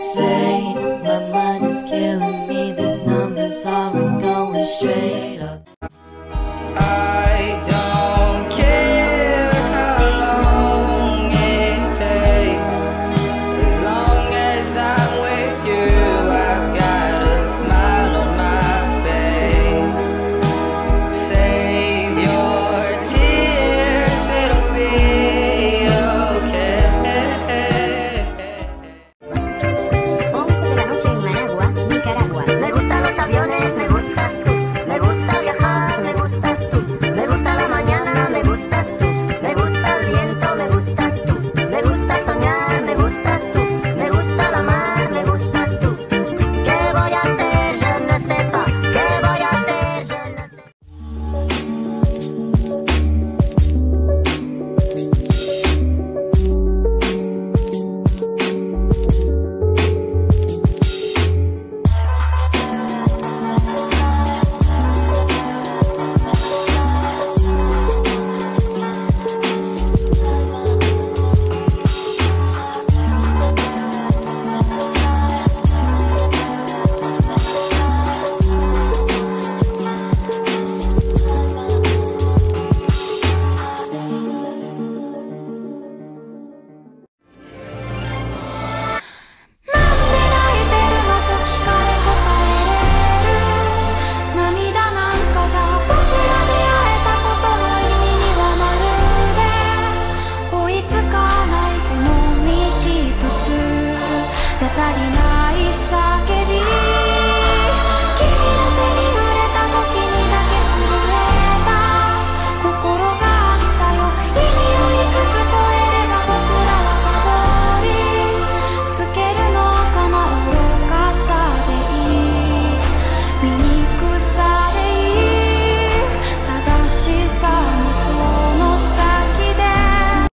say My mind is killing me. These numbers aren't going straight up.